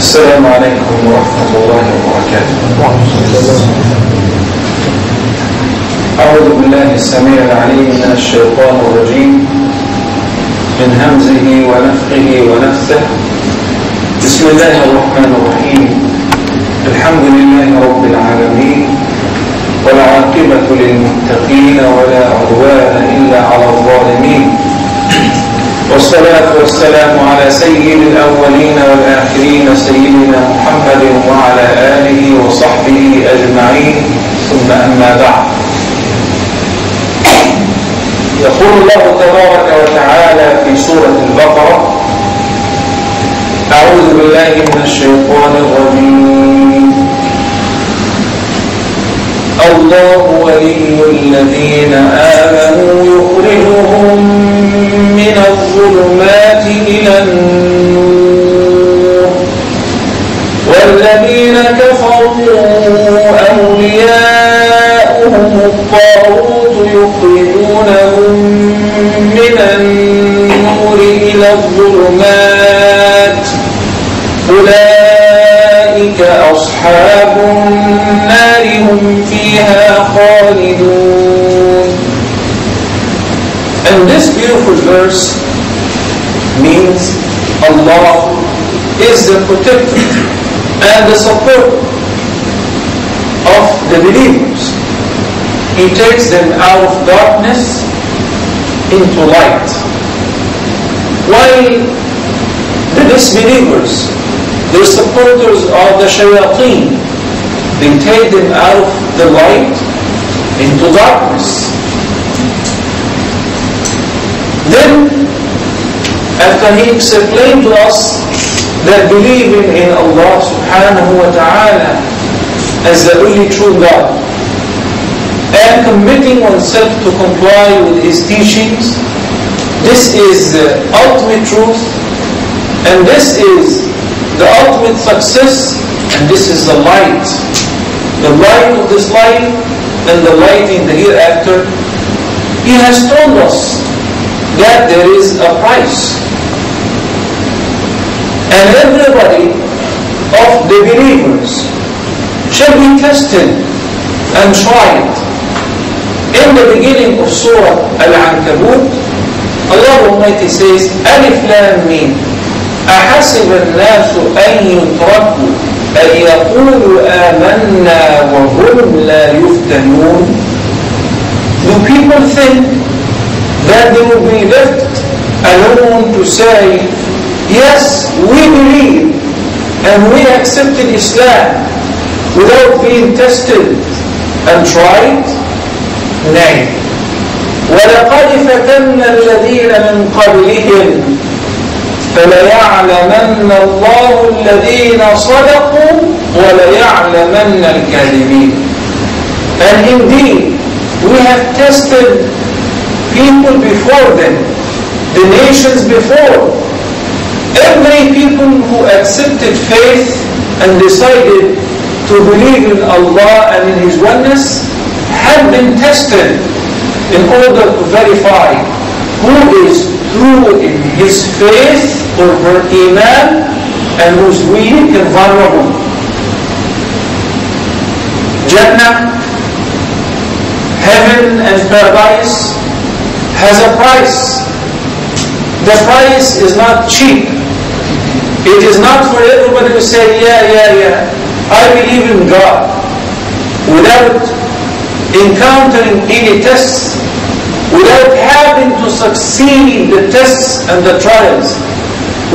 السلام عليكم ورحمة الله وبركاته. أعوذ بالله السميع العليم من الشيطان الرجيم. من همزه ونفخه ونفثه. بسم الله الرحمن الرحيم. الحمد لله رب العالمين. والعاقبة للمتقين ولا عدوان إلا على الظالمين. والصلاة والسلام على سيد الأولين والآخرين سيدنا محمد وعلى آله وصحبه أجمعين. ثم أما بعد. يقول الله تبارك وتعالى في سورة البقرة أعوذ بالله من الشيطان الرجيم. الله ولي الذين آمنوا And this beautiful verse means Allah is the protector and the support of the believers. He takes them out of darkness into light. While the disbelievers, the supporters of the shayateen, they take them out of the light into darkness. Then, after he explained to us that believing in Allah subhanahu wa ta'ala as the only true God and committing oneself to comply with his teachings, this is the ultimate truth and this is the ultimate success and this is the light. The light of this life and the light in the hereafter. He has told us that there is a price. And everybody of the believers shall be tested and tried. In the beginning of Surah Al-Ankabut, Allah Almighty says, Alif Lam Mim, أحسب الناس أن يتركوا أن يقولوا آمنا وهم لا يفتنون Do people think that they will be left alone to say, yes, we believe and we accepted Islam without being tested and tried? Nay. ولقد فتنا الذين من قبلهم فليعلمن الله الذين صدقوا وليعلمن الكاذبين And indeed, we have tested people before them, the nations before. Every people who accepted faith and decided to believe in Allah and in His oneness have been tested in order to verify who is true in his faith or her iman and who's weak and vulnerable. Jannah, heaven and paradise has a price. The price is not cheap. It is not for everybody to say, yeah, yeah, yeah, I believe in God without encountering any tests without having to succeed in the tests and the trials,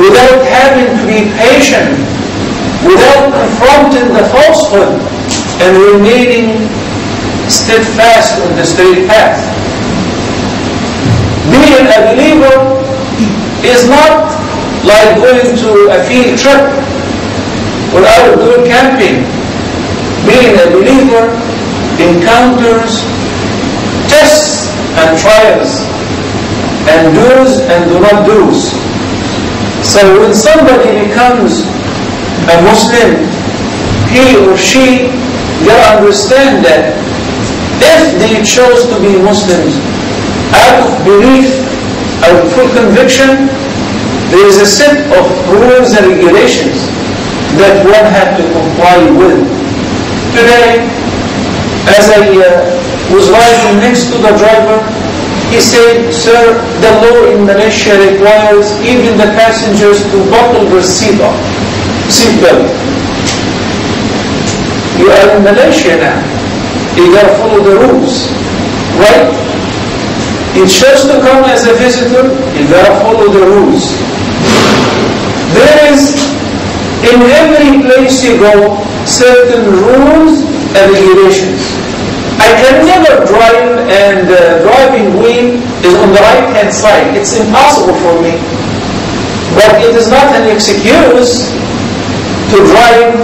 without having to be patient, without confronting the falsehood and remaining steadfast on the straight path. Being a believer is not like going to a field trip or outdoor camping. Being a believer encounters tests and trials and do's and do not do's. So when somebody becomes a Muslim, he or she gotta understand that if they chose to be Muslims out of belief, out of full conviction, there is a set of rules and regulations that one had to comply with. Today, as I uh, was riding next to the driver, he said, Sir, the law in Malaysia requires even the passengers to buckle their seatbelt. Seatbelt. You are in Malaysia now. You gotta follow the rules, right? You chose to come as a visitor, you gotta follow the rules. There is, in every place you go, certain rules and regulations. And the driving wheel is on the right hand side. It's impossible for me. But it is not an excuse to drive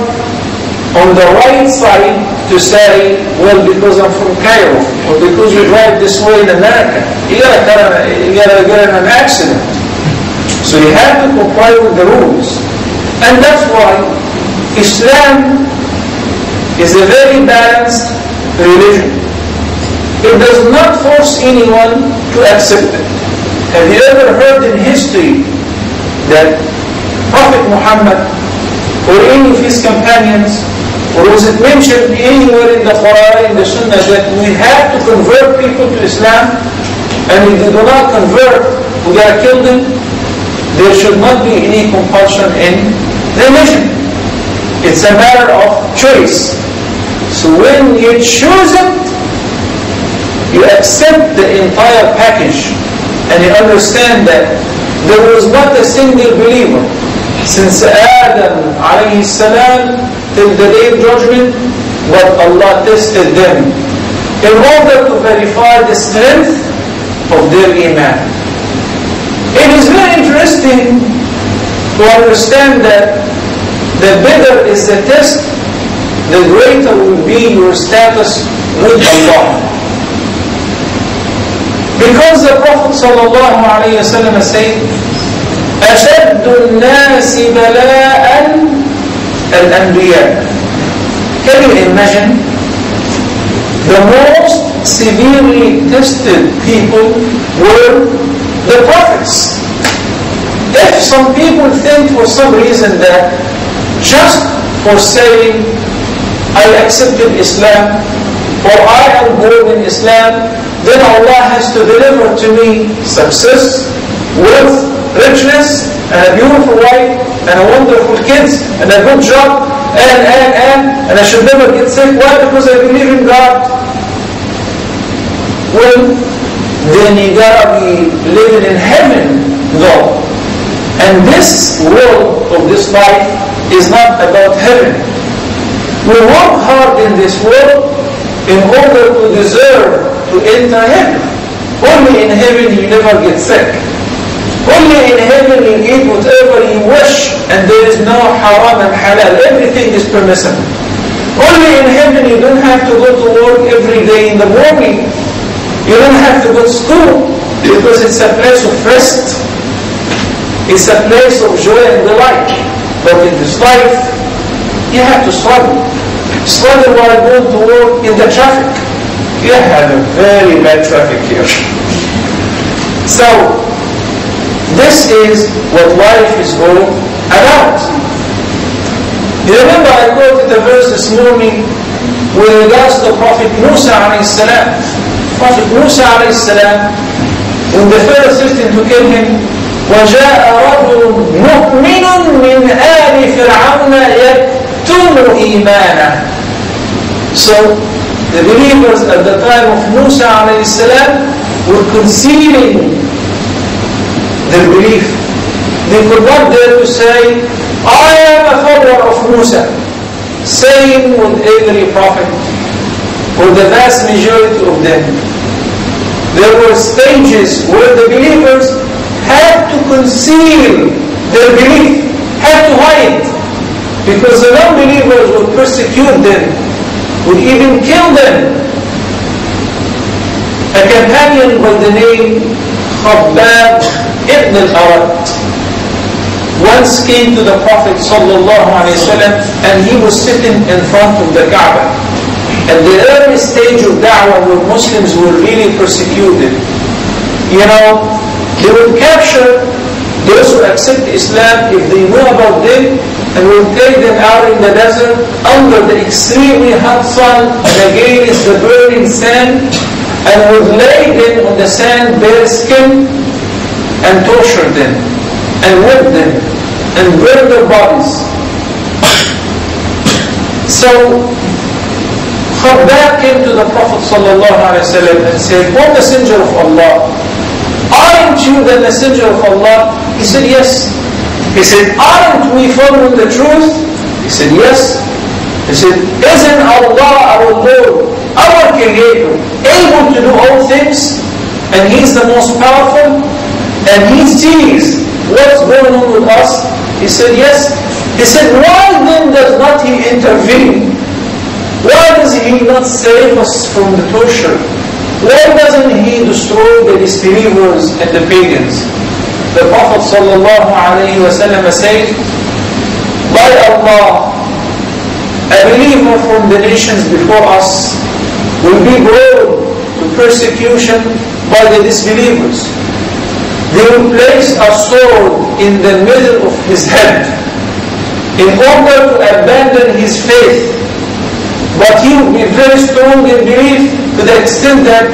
on the right side to say, well, because I'm from Cairo, or because you drive this way in America, you gotta, you gotta get in an accident. So you have to comply with the rules. And that's why Islam is a very balanced religion. It does not force anyone to accept it. Have you ever heard in history that Prophet Muhammad or any of his companions, or was it mentioned anywhere in the Quran, in the Sunnah, that we have to convert people to Islam, and if they do not convert, we gotta kill them? There should not be any compulsion in religion. It's a matter of choice. So when you choose it, you accept the entire package and you understand that there was not a single believer since Adam alayhi salam till the day of judgment, but Allah tested them in order to verify the strength of their iman. It is very interesting to understand that the better is the test, the greater will be your status with Allah. Because the Prophet sallallahu alayhi wa sallam said, أشد الناس بلاء الأنبياء Can you imagine? The most severely tested people were the prophets. If some people think for some reason that just for saying, I accepted Islam or I am born in Islam, then Allah has to deliver to me success, wealth, richness, and a beautiful wife, and a wonderful kids, and a good job, and, and, and, and I should never get sick. Why? Because I believe in God. Well, then you gotta be living in heaven, though. And this world of this life is not about heaven. We work hard in this world in order to deserve to enter heaven. Only in heaven you never get sick. Only in heaven you eat whatever you wish and there is no haram and halal. Everything is permissible. Only in heaven you don't have to go to work every day in the morning. You don't have to go to school because it's a place of rest. It's a place of joy and delight. But in this life, you have to struggle. Struggle while going to work in the traffic. You have a very bad traffic here. So, this is what life is all about. You remember I quoted the verse this morning with regards to Prophet Musa alayhi salam. Prophet Musa alayhi salam, when the Pharaoh threatened to kill him, وجاء رجل مؤمن من آل فرعون يكتم إيمانه. So the believers at the time of Musa alayhi salam were concealing their belief. They could not dare to say, I am a follower of Musa. Same with every prophet, or the vast majority of them. There were stages where the believers had to conceal their belief, had to hide, because the non-believers would persecute them, would even kill them. A companion by the name Khabbab ibn al-Arat once came to the Prophet ﷺ and he was sitting in front of the Kaaba. At the early stage of da'wah where Muslims were really persecuted, you know, they would capture those who accept Islam, if they know about them, and will take them out in the desert under the extremely hot sun and again against the burning sand, and will lay them on the sand bare skin and torture them and whip them and burn their bodies. So Khabbab came to the Prophet ﷺ and said, O Messenger of Allah, aren't you the Messenger of Allah? He said, yes. He said, aren't we following the truth? He said, yes. He said, isn't Allah our Lord, our Creator, able to do all things? And He's the most powerful? And He sees what's going on with us? He said, yes. He said, why then does not He intervene? Why does He not save us from the torture? Why doesn't He destroy the disbelievers and the pagans? The Prophet ﷺ said, By Allah, a believer from the nations before us will be brought to persecution by the disbelievers. They will place a sword in the middle of his head in order to abandon his faith but he will be very strong in belief to the extent that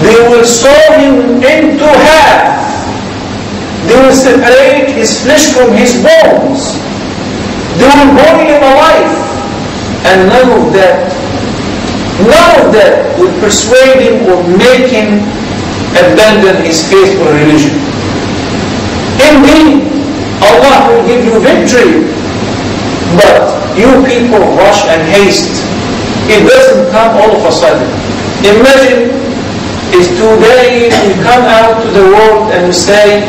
they will saw him into half. They will separate his flesh from his bones. They will burn him alive. And none of that, none of that will persuade him or make him abandon his faith or religion. Indeed, Allah will give you victory, but you people rush and haste it doesn't come all of a sudden. Imagine if today we come out to the world and say,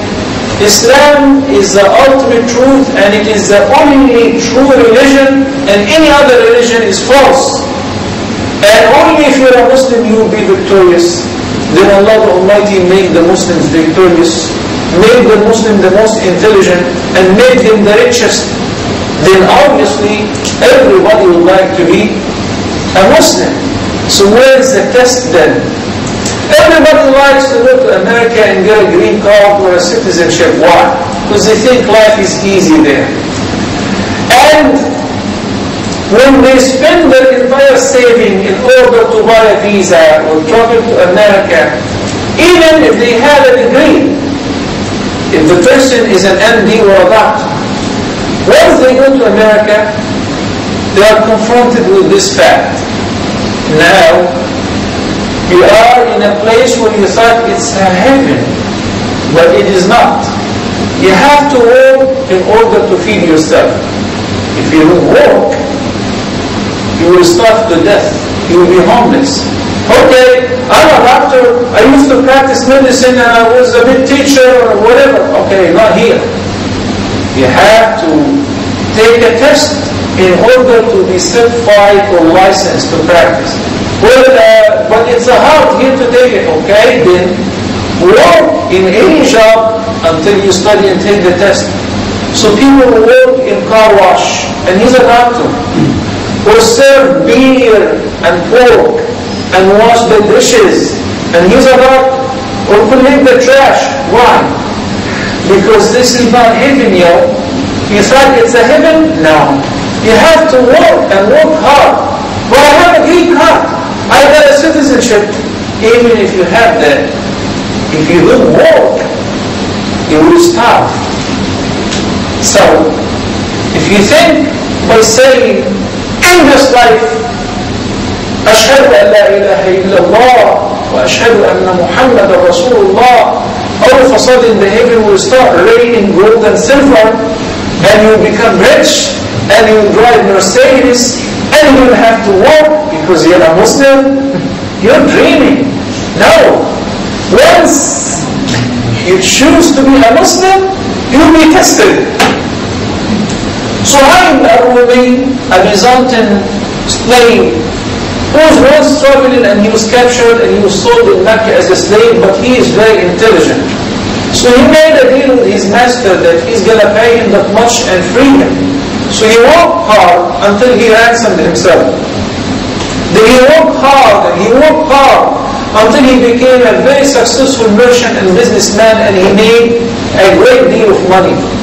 Islam is the ultimate truth and it is the only true religion and any other religion is false. And only if you're a Muslim you will be victorious. Then Allah the Almighty made the Muslims victorious, made the Muslim the most intelligent, and made them the richest. Then obviously everybody would like to be a Muslim. So where is the test then? Everybody likes to go to America and get a green card or a citizenship. Why? Because they think life is easy there. And when they spend their entire saving in order to buy a visa or travel to America, even if they have a degree, if the person is an MD or a doctor, once they go to America, they are confronted with this fact. Now, you are in a place where you thought it's a heaven, but it is not. You have to work in order to feed yourself. If you don't work, you will starve to death. You will be homeless. Okay, I'm a doctor. I used to practice medicine and I was a big teacher or whatever. Okay, not here. You have to take a test in order to be certified or licensed to practice. Well, uh, but it's a hard here to take it, okay? Then work in any job until you study and take the test. So people work in car wash, and he's a doctor. Or serve beer and pork and wash the dishes, and he's a doctor. Or the trash. Why? Because this is not heaven, yo. You thought it's a heaven? No. You have to work and work hard. But I have a green card. I got a citizenship. Even if you have that, if you don't work, you will starve. So, if you think by saying in this life, أشهد أن لا إله إلا الله وأشهد أن محمد رسول الله all of a sudden the heaven will start raining gold and silver and you become rich and you drive Mercedes and you don't have to walk because you're a Muslim, you're dreaming. No. Once you choose to be a Muslim, you'll be tested. Suhaib al-Rumi, a Byzantine slave, who was once traveling and he was captured and he was sold in Mecca as a slave, but he is very intelligent. So he made a deal with his master that he's going to pay him that much and free him. So he worked hard until he ransomed himself. Then he worked hard and he worked hard until he became a very successful merchant and businessman and he made a great deal of money